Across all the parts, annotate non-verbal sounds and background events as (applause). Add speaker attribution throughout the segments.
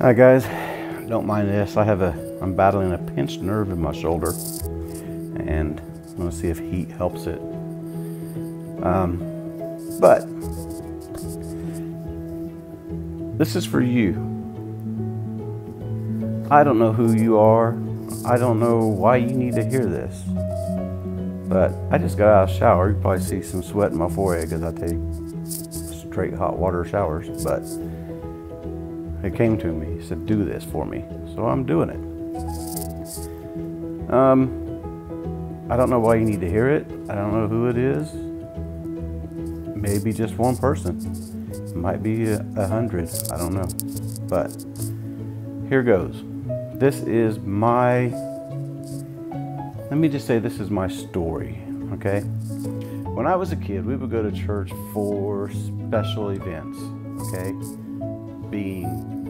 Speaker 1: Hi guys, don't mind this. I have a, I'm battling a pinched nerve in my shoulder, and I'm gonna see if heat helps it. Um, but this is for you. I don't know who you are. I don't know why you need to hear this. But I just got out of shower. You probably see some sweat in my forehead because I take straight hot water showers. But it came to me. He said, do this for me. So I'm doing it. Um, I don't know why you need to hear it. I don't know who it is. Maybe just one person. It might be a, a hundred. I don't know. But here goes. This is my, let me just say, this is my story, okay? When I was a kid, we would go to church for special events, okay?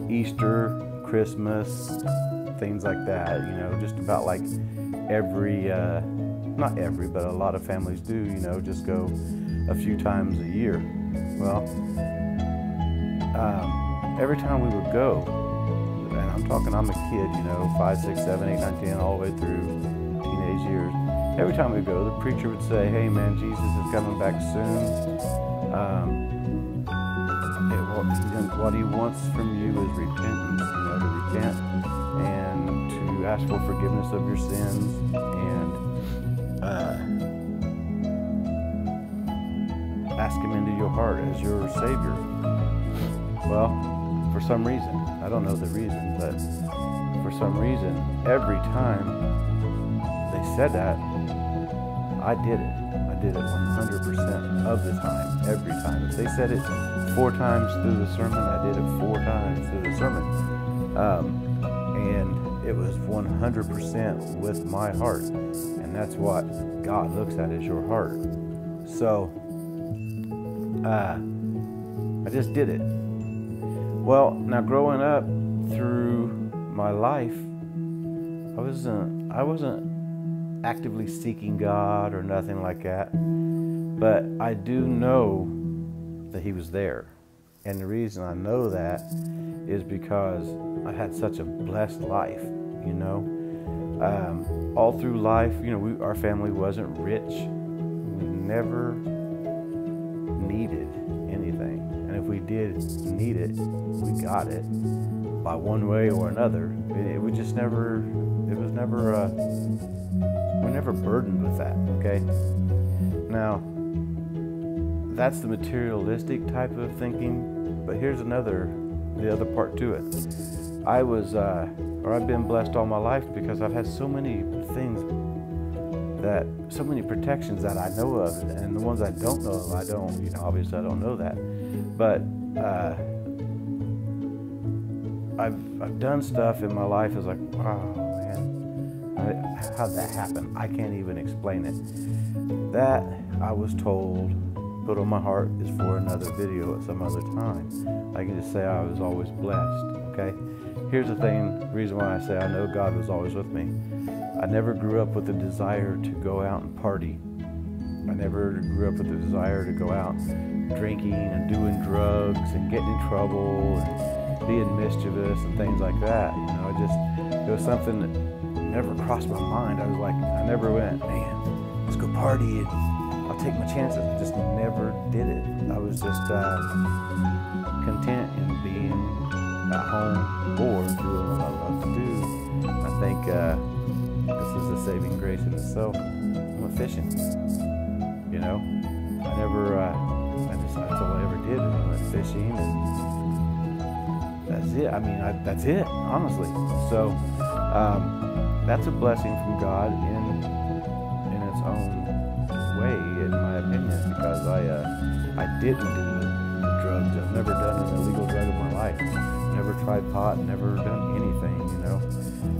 Speaker 1: Easter, Christmas, things like that, you know, just about like every, uh, not every, but a lot of families do, you know, just go a few times a year. Well, um, every time we would go, and I'm talking, I'm a kid, you know, five, six, seven, eight, nine, ten, all the way through teenage years. Every time we go, the preacher would say, "Hey, man, Jesus is coming back soon. Um, it, what he wants from you is repentance, you know, to repent and to ask for forgiveness of your sins and uh, ask him into your heart as your Savior." Well, for some reason, I don't know the reason, but for some reason, every time they said that, I did it. I did it 100% of the time, every time. If they said it four times through the sermon, I did it four times through the sermon. Um, and it was 100% with my heart. And that's what God looks at is your heart. So, uh, I just did it. Well, now growing up through my life, I wasn't I wasn't actively seeking God or nothing like that. But I do know that he was there. And the reason I know that is because I've had such a blessed life, you know. Um, all through life, you know, we, our family wasn't rich. We never needed anything. And if we did need it, we got it by one way or another. It, it was just never, it was never, uh, we're never burdened with that, okay? Now, that's the materialistic type of thinking, but here's another, the other part to it. I was, uh, or I've been blessed all my life because I've had so many things that, so many protections that I know of, and the ones I don't know of, I don't, you know, obviously I don't know that. But, uh, I've, I've done stuff in my life is like, wow, man, how'd that happen? I can't even explain it. That I was told, put on my heart, is for another video at some other time. I can just say I was always blessed, okay? Here's the thing, reason why I say I know God was always with me. I never grew up with a desire to go out and party. I never grew up with a desire to go out drinking and doing drugs and getting in trouble and being mischievous and things like that. You know, it just it was something that never crossed my mind. I was like, I never went, man, let's go party and take my chances. I just never did it. I was just uh, content in being at home or doing what I love to do. I think uh, this is a saving grace in itself. I'm fishing. You know, I never. Uh, I just that's all I ever did. Went fishing and that's it. I mean, I, that's it, honestly. So um, that's a blessing from God in in its own way, I uh, I didn't do drugs. I've never done an illegal drug in my life. Never tried pot. Never done anything. You know,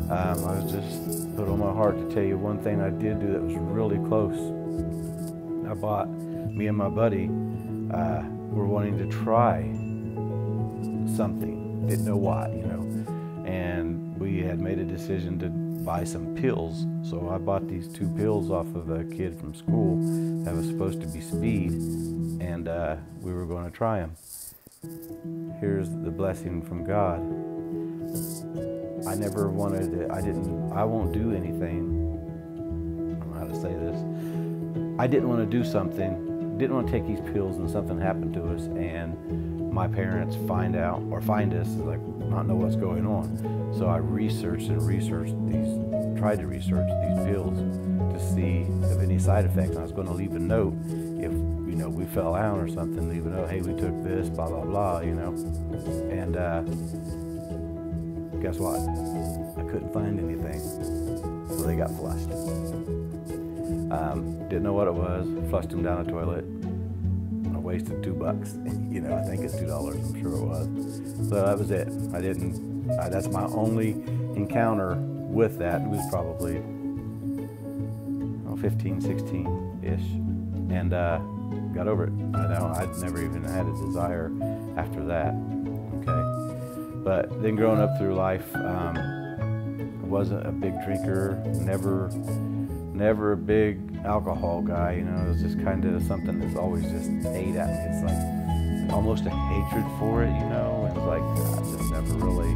Speaker 1: um, I was just put on my heart to tell you one thing I did do that was really close. I bought me and my buddy uh, were wanting to try something, didn't know what, you know. And we had made a decision to buy some pills. So I bought these two pills off of a kid from school that was supposed to be speed, and uh, we were going to try them. here's the blessing from God. I never wanted to, I didn't, I won't do anything. I don't know how to say this. I didn't want to do something, didn't want to take these pills and something happened to us and my parents find out or find us like not know what's going on. So I researched and researched these, tried to research these pills to see if any side effects. I was going to leave a note if you know we fell out or something. Leave a note, hey, we took this, blah blah blah, you know. And uh, guess what? I couldn't find anything, so they got flushed. Um, didn't know what it was. Flushed them down the toilet. I wasted two bucks. (laughs) you know, I think it's two dollars. I'm sure it was. So that was it. I didn't. Uh, that's my only encounter with that. It was probably 15, 16 ish, and uh, got over it. I know I'd never even had a desire after that. Okay, but then growing up through life, um, wasn't a big drinker. Never, never a big alcohol guy. You know, it was just kind of something that's always just ate at me. It's like almost a hatred for it. You know, and it's like I just never really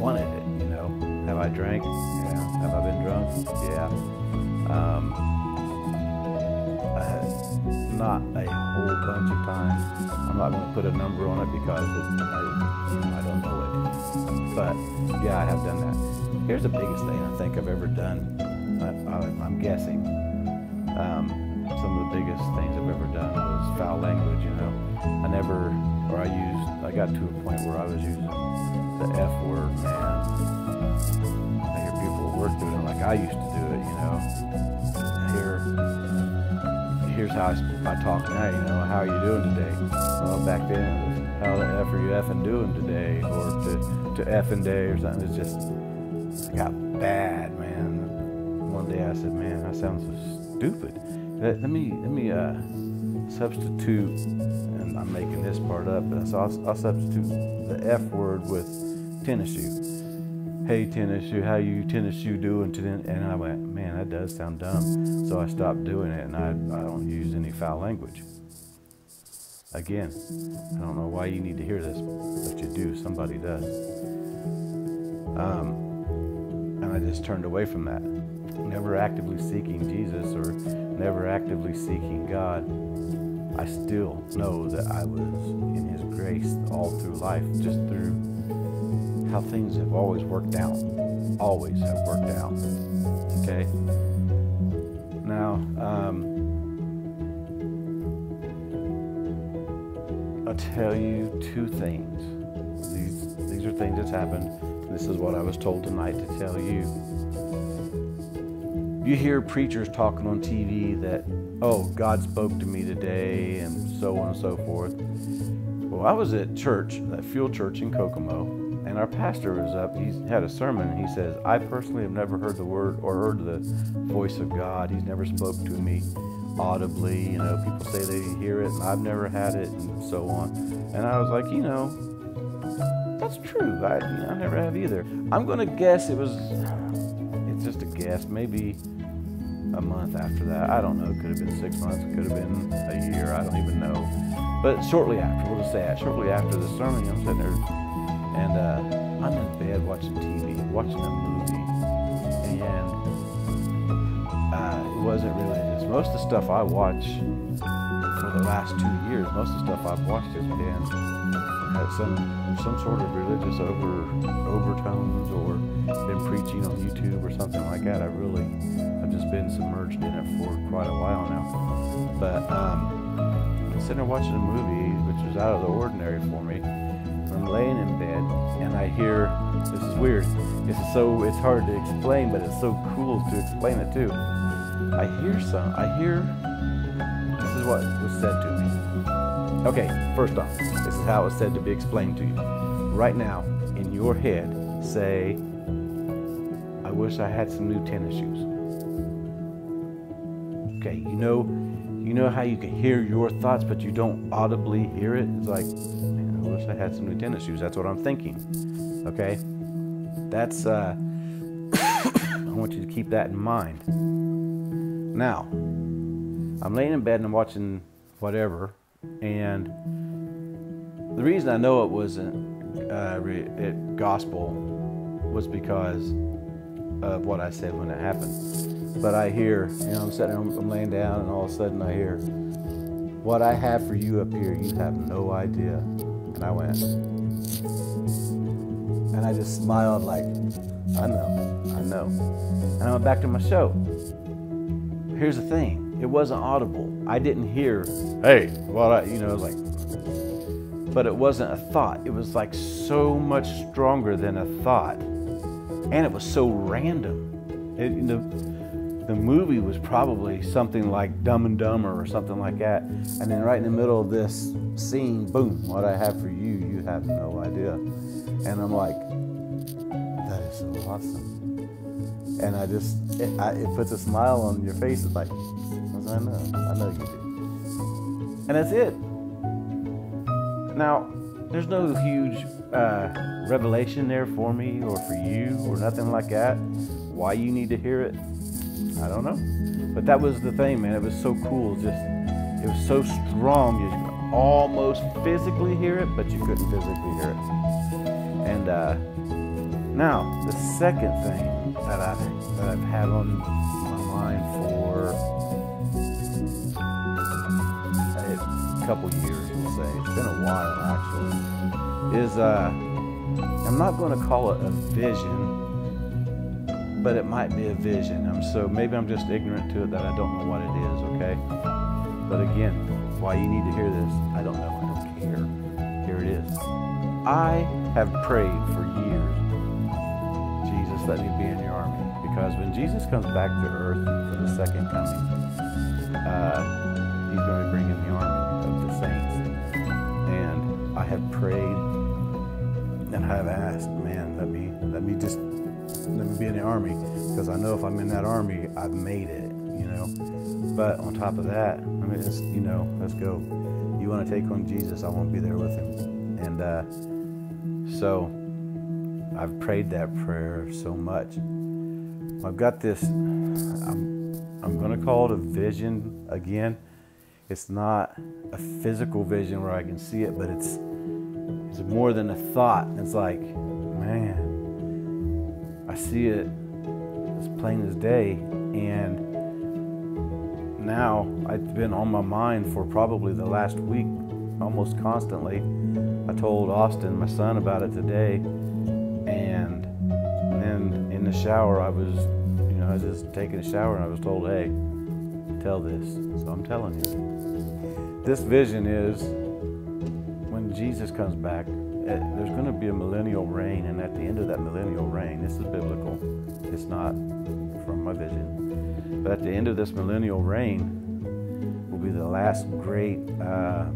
Speaker 1: wanted it. You know, have I drank? Yeah. Have I been drunk? Yeah. Um, not a whole bunch of times. I'm not going to put a number on it because it, I, I don't know it. But yeah, I have done that. Here's the biggest thing I think I've ever done. I, am guessing. Um, some of the biggest things I've ever done was foul language. You know, I never, or I used. I got to a point where I was using the F word, man. I hear people at work doing it like I used to do it. You know, Here, here's how I, I talk now, you know, how are you doing today? Well, back then how the F are you effing doing today? Or to, to effing day or something. It's just, it got bad, I said, man, that sounds so stupid. Let, let me, let me, uh, substitute, and I'm making this part up, so I'll, I'll substitute the F word with tennis shoe hey tennis shoe how you tennis shoe doing and i went man that does sound dumb. So i stopped doing it and i, I don't use any foul language. Again i don't know why you need to hear this but you do. Somebody does. Um, and i just turned away from that never actively seeking jesus or never actively seeking god i still know that i was in his grace all through life just through how things have always worked out. Always have worked out. Okay? Now, um, I'll tell you two things. These, these are things that's happened. This is what I was told tonight to tell you. You hear preachers talking on TV that, oh, God spoke to me today, and so on and so forth. Well, I was at church, that Fuel Church in Kokomo, and our pastor was up. He had a sermon. And he says, "I personally have never heard the word or heard the voice of God. He's never spoke to me audibly. You know, people say they hear it, and I've never had it, and so on." And I was like, you know, that's true. I, I never have either. I'm going to guess it was. It's just a guess. Maybe a month after that. I don't know. It could have been six months. It could have been a year. I don't even know. But shortly after, we'll just say that. Shortly after the sermon, I'm sitting there and uh, I'm in bed watching TV, watching a movie, and uh, it wasn't religious. Most of the stuff I watch for the last two years, most of the stuff I've watched has been had some some sort of religious over overtones or been preaching on YouTube or something like that. I really just been submerged in it for quite a while now. But um, sitting there watching a movie which was out of the ordinary for me I'm laying in bed and I hear, this is weird, it's so, it's hard to explain, but it's so cool to explain it too. I hear some, I hear, this is what was said to me. Okay, first off, this is how it was said to be explained to you. Right now, in your head, say, I wish I had some new tennis shoes. You know, you know how you can hear your thoughts, but you don't audibly hear it? It's like, man, I wish I had some new tennis shoes. That's what I'm thinking. Okay? That's, uh, (coughs) I want you to keep that in mind. Now, I'm laying in bed and I'm watching whatever, and the reason I know it wasn't uh, it gospel was because of what I said when it happened. But I hear, you know, I'm sitting, I'm, I'm laying down, and all of a sudden I hear, "What I have for you up here, you have no idea." And I went, and I just smiled like, I know, I know. And I went back to my show. Here's the thing: it wasn't audible. I didn't hear, "Hey, what I," you know, like but it wasn't a thought. It was like so much stronger than a thought. And it was so random. It, the, the movie was probably something like Dumb and Dumber or something like that. And then right in the middle of this scene, boom, what I have for you, you have no idea. And I'm like, that is so awesome. And I just, it, I, it puts a smile on your face. It's like, I know, I know you do. And that's it. Now, there's no huge uh, revelation there for me or for you or nothing like that. Why you need to hear it, I don't know. But that was the thing, man. It was so cool. Just it was so strong. You could almost physically hear it, but you couldn't physically hear it. And uh, now the second thing that I've that I've had on my mind for a couple years we'll say, it's been a while actually, is uh, I'm not going to call it a vision, but it might be a vision. I'm so maybe I'm just ignorant to it that I don't know what it is. Okay, but again, why you need to hear this, I don't know. I don't care. Here it is. I have prayed for years. Jesus, let me be in your army, because when Jesus comes back to earth for the second coming, uh, he's going to bring in the army of the saints. And I have prayed and I have asked, man, let me let me just let me be in the army because I know if I'm in that army, I've made it, you know. But on top of that, I mean, it's, you know, let's go. You want to take on Jesus? I won't be there with him. And uh, so I've prayed that prayer so much. I've got this. I'm I'm going to call it a vision again it's not a physical vision where I can see it, but it's it's more than a thought. It's like, man, I see it as plain as day, and now it's been on my mind for probably the last week, almost constantly. I told Austin, my son, about it today, and then in the shower, I was, you know, I was just taking a shower, and I was told, hey, tell this. So I'm telling you. This vision is when Jesus comes back, there's going to be a millennial reign, and at the end of that millennial reign, this is biblical, it's not from my vision, but at the end of this millennial reign will be the last great uh,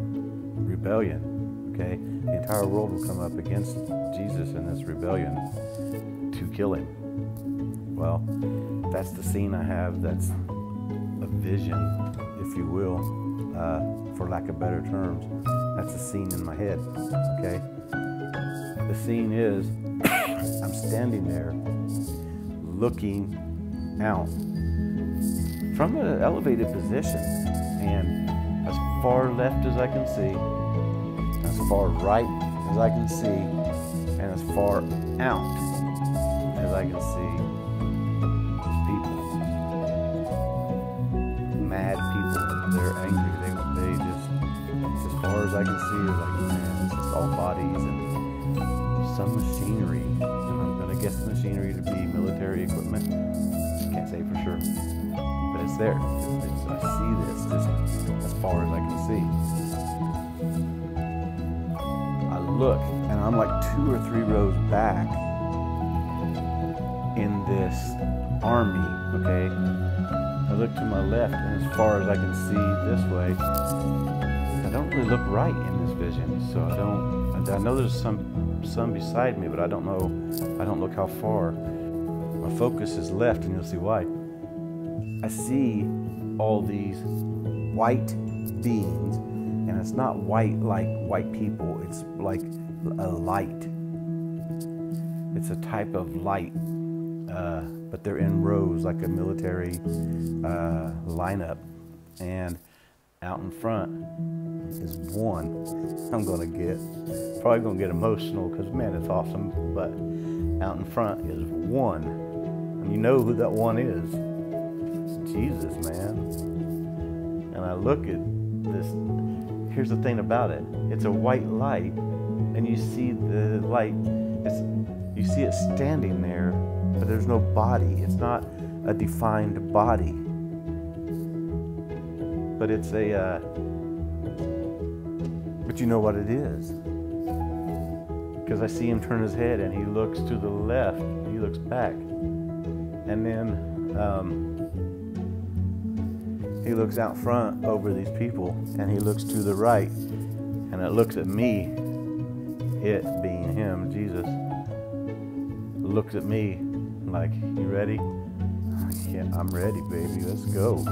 Speaker 1: rebellion. Okay, the entire world will come up against Jesus in this rebellion to kill him. Well, that's the scene I have. That's a vision, if you will, uh, for lack of better terms. That's the scene in my head, okay? Scene is I'm standing there looking out from an elevated position, and as far left as I can see, as far right as I can see, and as far out as I can see, people. Mad people. they're angry. They they just as far as I can see, it's like man, it's all bodies and some machinery. And I'm gonna guess the machinery to be military equipment. Can't say for sure, but it's there. It's, I see this as far as I can see. I look, and I'm like two or three rows back in this army. Okay I look to my left, and as far as I can see this way, I don't really look right in this vision. So I don't. I know there's some sun beside me, but I don't know. I don't look how far. My focus is left, and you'll see why. I see all these white beings, and it's not white like white people. It's like a light. It's a type of light. Uh, but they're in rows like a military uh, lineup. And out in front, is one. I'm going to get, probably going to get emotional because, man, it's awesome. But out in front is one. And you know who that one is It's Jesus, man. And I look at this. Here's the thing about it it's a white light, and you see the light, it's, you see it standing there, but there's no body. It's not a defined body. But it's a, uh, you know what it is. Because I see him turn his head and he looks to the left, he looks back. And then um, he looks out front over these people and he looks to the right and it looks at me, it being him, Jesus, looks at me like, You ready? Yeah, I'm ready, baby. Let's go.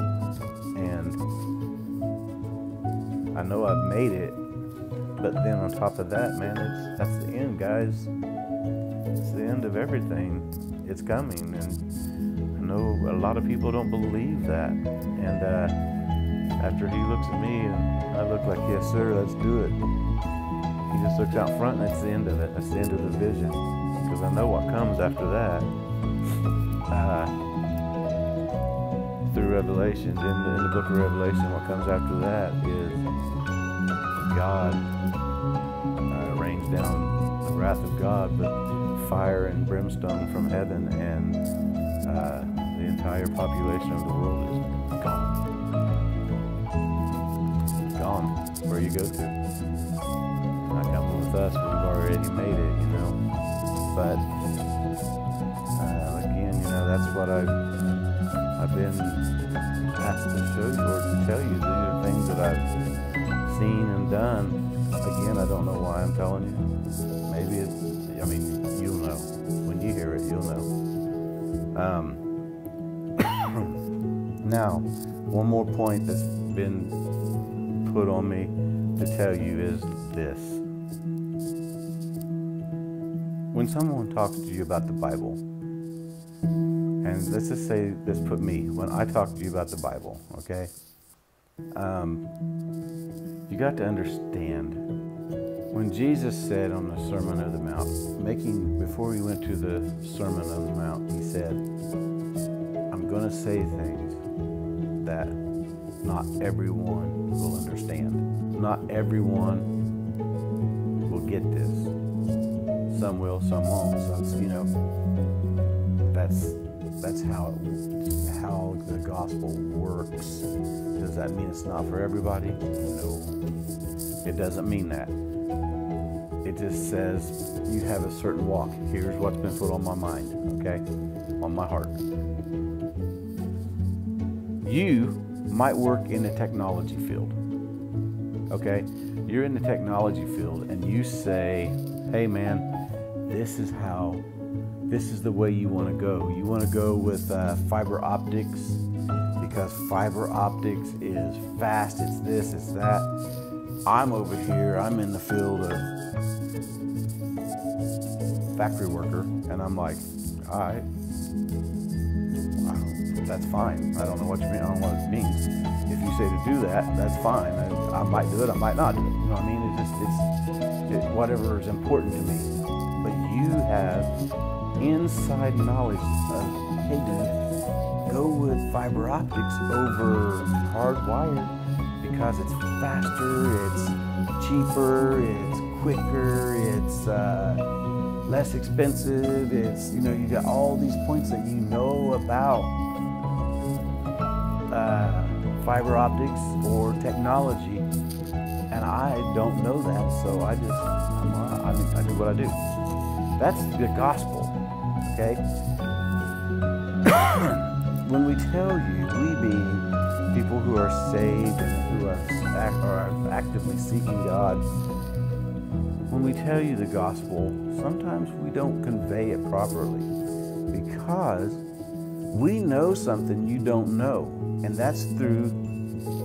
Speaker 1: And I know I've made it, but then on top of that, man, it's that's the end, guys. It's the end of everything. It's coming, and I know a lot of people don't believe that. And uh, after he looks at me, and I look like, yes, sir, let's do it. He just looks out front, and that's the end of it. That's the end of the vision, because I know what comes after that. Uh, through Revelation, in the, in the book of Revelation, what comes after that is God down the wrath of God, but fire and brimstone from heaven, and uh, the entire population of the world is gone. Gone. Where you go to? Not coming with us. We've already made it, you know. But uh, again, you know, that's what I've I've been asked to show you or to tell you. These things that I've seen and done. Again, I don't know why I'm telling you. Maybe it's, I mean, you'll know. When you hear it, you'll know. Um, (coughs) now, one more point that's been put on me to tell you is this. When someone talks to you about the Bible, and let's just say, let's put me, when I talk to you about the Bible, okay? Um, you got to understand when Jesus said on the Sermon of the Mount, making before he went to the Sermon on the Mount, he said, I'm going to say things that not everyone will understand. Not everyone will get this. Some will, some won't. So, you know, that's that's how it, how the gospel works. Does that mean it's not for everybody? No. It doesn't mean that. It just says you have a certain walk. Here's what's been put on my mind, okay? On my heart. You might work in the technology field. Okay? You're in the technology field and you say, hey man, this is how this is the way you want to go. You want to go with uh, fiber optics because fiber optics is fast, it's this, it's that. I'm over here, I'm in the field of factory worker, and I'm like, all right, that's fine. I don't know what you mean, I don't know what it means. If you say to do that, that's fine. I, I might do it, I might not do it. You know what I mean? It's just, it's it, whatever is important to me. But you have inside knowledge of, hey dude, go with fiber optics over hardwired because it's faster, it's cheaper, it's quicker, it's uh, less expensive, it's, you know, you got all these points that you know about uh, fiber optics or technology. And I don't know that, so I just, I'm, I, mean, I do what I do. That's the gospel. Okay? (coughs) when we tell you, we being people who are saved and who are, are actively seeking God, when we tell you the gospel, sometimes we don't convey it properly because we know something you don't know, and that's through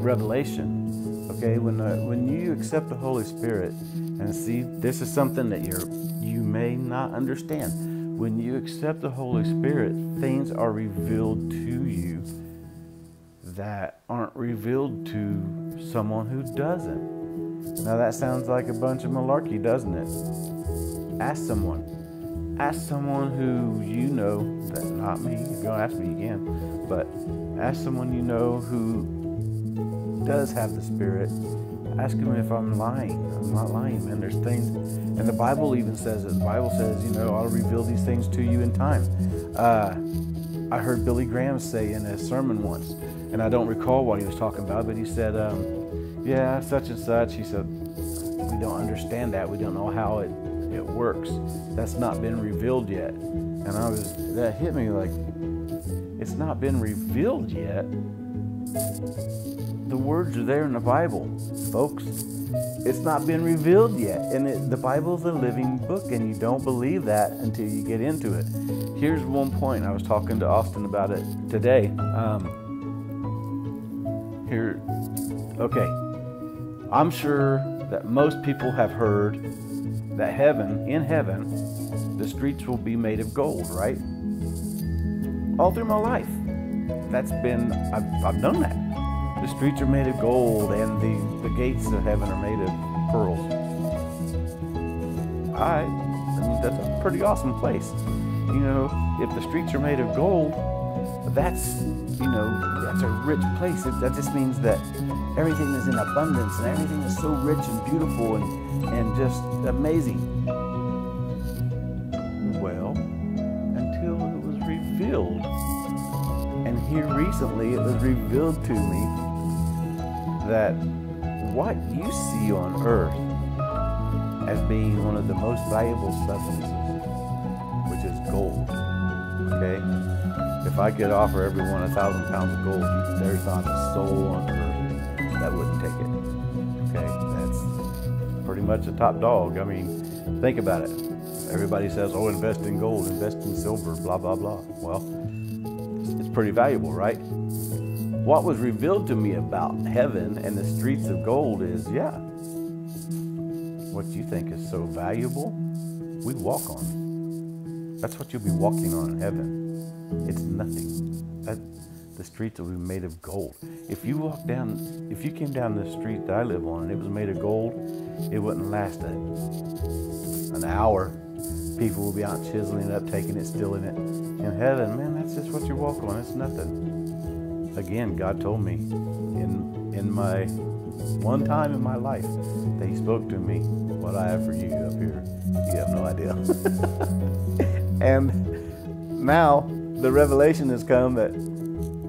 Speaker 1: revelation. Okay, when uh, when you accept the Holy Spirit and see this is something that you're you may not understand when you accept the Holy Spirit, things are revealed to you that aren't revealed to someone who doesn't. Now that sounds like a bunch of malarkey, doesn't it? Ask someone. Ask someone who you know that not me. Don't ask me, again. But ask someone you know who does have the Spirit. Ask him if I'm lying. I'm not lying, man. There's things, and the Bible even says it. The Bible says, you know, I'll reveal these things to you in time. Uh, I heard Billy Graham say in a sermon once, and I don't recall what he was talking about, but he said, um, yeah, such and such. He said, we don't understand that. We don't know how it, it works. That's not been revealed yet. And I was, that hit me like, it's not been revealed yet. The words are there in the Bible, folks. It's not been revealed yet. And it, the Bible's a living book, and you don't believe that until you get into it. Here's one point. I was talking to Austin about it today. Um, here, okay. I'm sure that most people have heard that heaven, in heaven, the streets will be made of gold, right? All through my life. That's been, I've, I've known that. The streets are made of gold and the, the gates of heaven are made of pearls. I, I mean, that's a pretty awesome place. You know, if the streets are made of gold, that's, you know, that's a rich place. It, that just means that everything is in abundance and everything is so rich and beautiful and, and just amazing. Recently it was revealed to me that what you see on earth as being one of the most valuable substances, which is gold, okay? If I could offer everyone a thousand pounds of gold, there's not a soul on earth that wouldn't take it. Okay, that's pretty much a top dog. I mean, think about it. Everybody says, "Oh, invest in gold, invest in silver, blah blah blah." Well, pretty valuable, right? What was revealed to me about heaven and the streets of gold is, yeah, what you think is so valuable, we walk on. That's what you'll be walking on in heaven. It's nothing. That, the streets will be made of gold. If you walk down, if you came down the street that I live on and it was made of gold, it wouldn't last a, an hour. People will be out chiseling it up, taking it, stealing it. In heaven, man, that's just what you walk on. It's nothing. Again, God told me in in my one time in my life that He spoke to me, "What I have for you up here, you have no idea." (laughs) and now the revelation has come that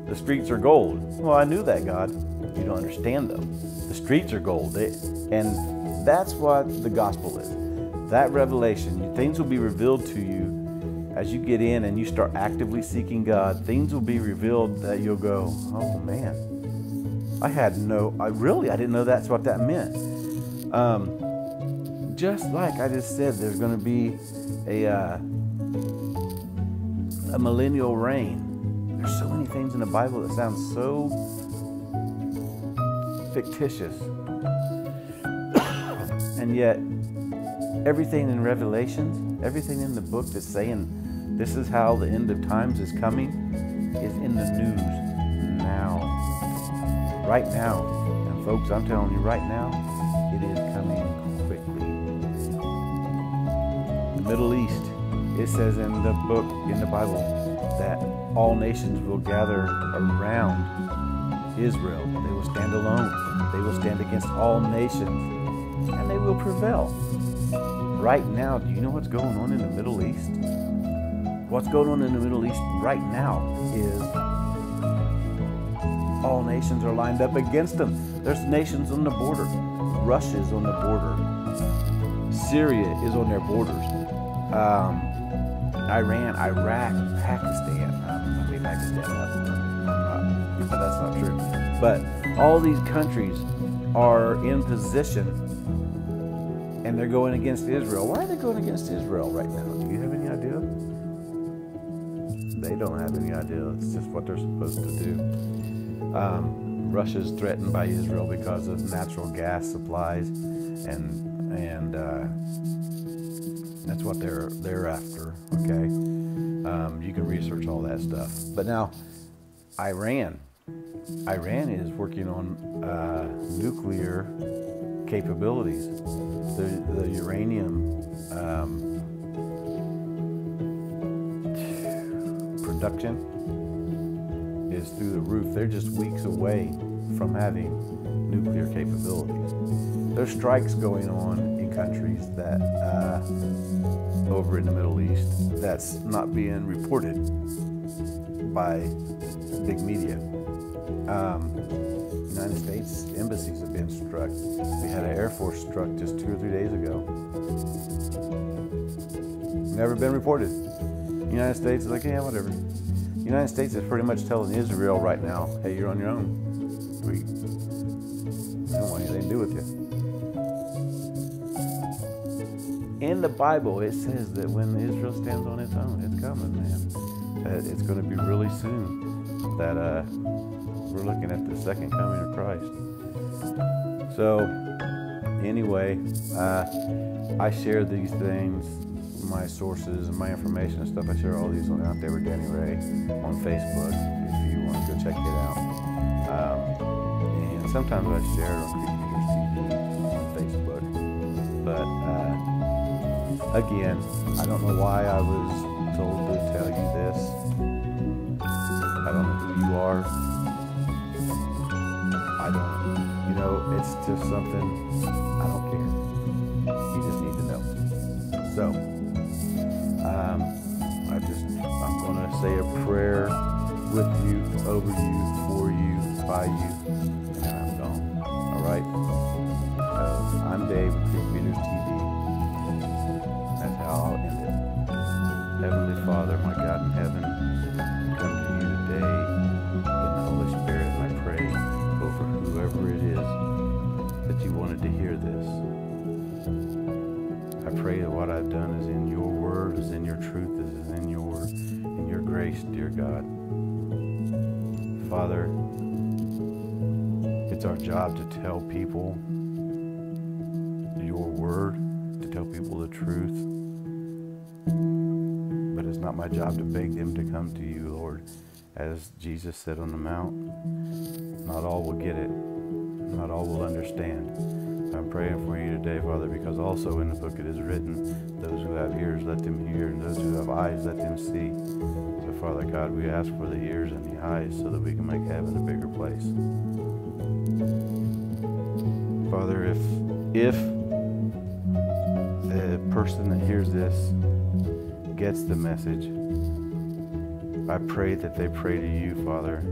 Speaker 1: the streets are gold. Well, I knew that, God. You don't understand, though. The streets are gold. They, and that's what the gospel is. That revelation, things will be revealed to you as you get in and you start actively seeking God. Things will be revealed that you'll go, oh man, I had no, I really, I didn't know that's what that meant. Um, just like I just said, there's going to be a, uh, a millennial reign. There's so many things in the Bible that sound so fictitious. (coughs) and yet, everything in Revelations, everything in the book that's saying this is how the end of times is coming, is in the news now. Right now. And folks, I'm telling you right now, it is coming quickly. The Middle East it says in the book, in the Bible, that all nations will gather around Israel. They will stand alone. They will stand against all nations, and they will prevail. Right now, do you know what's going on in the Middle East? What's going on in the Middle East right now is all nations are lined up against them. There's nations on the border. Russia's on the border. Syria is on their borders. Um, Iran, Iraq, Pakistan. Um, I mean, Pakistan, that's, not, that's not true. But all these countries are in position and they're going against Israel. Why are they going against Israel right now? Don't have any idea. It's just what they're supposed to do. Um, Russia's threatened by Israel because of natural gas supplies and and uh, that's what they're they're after. Okay, um, you can research all that stuff. But now, Iran, Iran is working on uh, nuclear capabilities. The, the uranium um, production is through the roof. They're just weeks away from having nuclear capabilities. There's strikes going on in countries that, uh, over in the Middle East, that's not being reported by big media. Um, United States embassies have been struck. We had an Air Force struck just two or three days ago. Never been reported. United States is like, yeah, whatever. United States is pretty much telling Israel right now, hey, you're on your own. We, don't want anything to do with you. In the Bible, it says that when Israel stands on its own, it's coming, man. That it's going to be really soon. That uh, we're looking at the second coming of Christ. So, anyway, uh, I share these things, my sources and my information and stuff. I share all these on out there with Danny Ray on Facebook if you want to go check it out. Um, and sometimes I share on on Facebook. But uh, again, I don't know why I was told to tell you this. I don't know who you are. I don't, you know, it's just something, I don't care. Say a prayer with you, over you, for you, by you, Father, it's our job to tell people your word, to tell people the truth. But it's not my job to beg them to come to you, Lord. As Jesus said on the Mount, not all will get it, not all will understand. I'm praying for you today, Father, because also in the book it is written, those who have ears, let them hear, and those who have eyes, let them see. Father God, we ask for the ears and the eyes so that we can make heaven a bigger place. Father, if if the person that hears this gets the message, I pray that they pray to you, Father,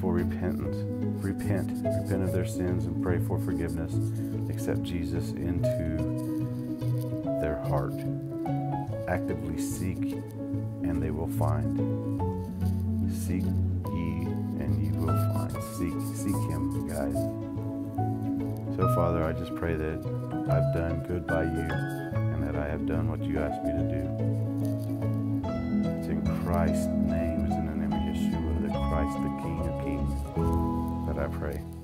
Speaker 1: for repentance. Repent, repent of their sins and pray for forgiveness. Accept Jesus into their heart. Actively seek and they will find. Seek ye and ye will find. Seek, seek him, guys. So, Father, I just pray that I've done good by you and that I have done what you asked me to do. It's in Christ's name, it's in the name of Yeshua, the Christ, the King of Kings, that I pray.